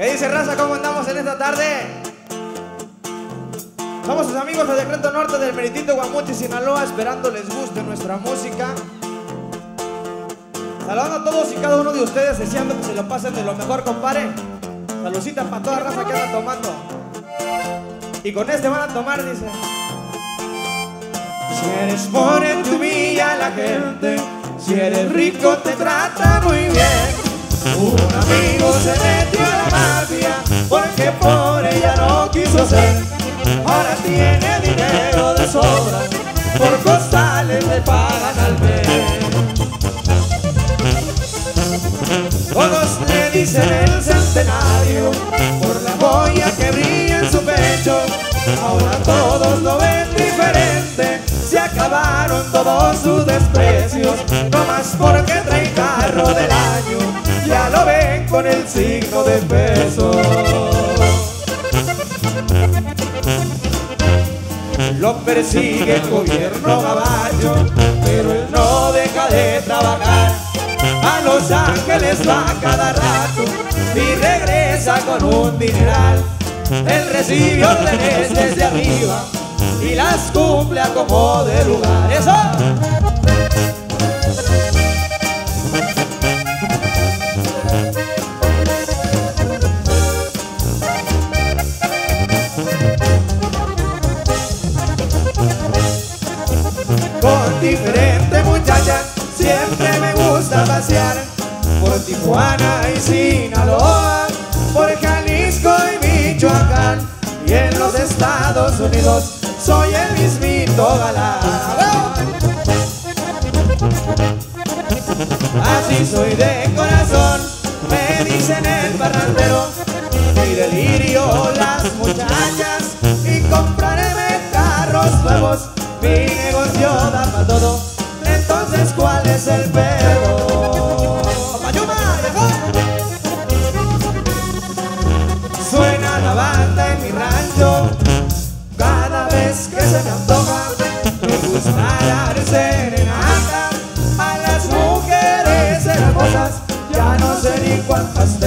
¿Qué dice raza? ¿Cómo andamos en esta tarde? Somos sus amigos de Decreto Norte del Meritito Guamuchi, Sinaloa, esperando les guste nuestra música. Saludando a todos y cada uno de ustedes, deseando que se lo pasen de lo mejor, compadre. Saludcita para toda raza que anda tomando. Y con este van a tomar, dice. Si eres pobre te humilla la gente, si eres rico te trata muy bien. Un amigo se metió a la mafia porque por ella no quiso ser. Ahora tiene dinero de sobra, por costales le pagan al mes. Todos le dicen el centenario por la joya que brilla en su pecho. Ahora todos lo ven diferente, se acabaron todos sus desprecios. No más porque trae carro del año, con el signo de peso. Lo persigue el gobierno gabacho, pero él no deja de trabajar. A Los Ángeles va cada rato y regresa con un dineral. Él recibe órdenes desde arriba y las cumple a como de lugar. ¡Eso! Siempre me gusta pasear por Tijuana y Sinaloa, por Jalisco y Michoacán y en los Estados Unidos. Soy el mismito galán. Así soy de corazón, me dicen el barrandero, mi delirio las muchachas y compraré carros nuevos, mi negocio da para todo, entonces ¿cuál es el pedo? Suena la banda en mi rancho cada vez que se me antoja. Me gusta dar serenata a las mujeres hermosas. Ya no sé ni cuántas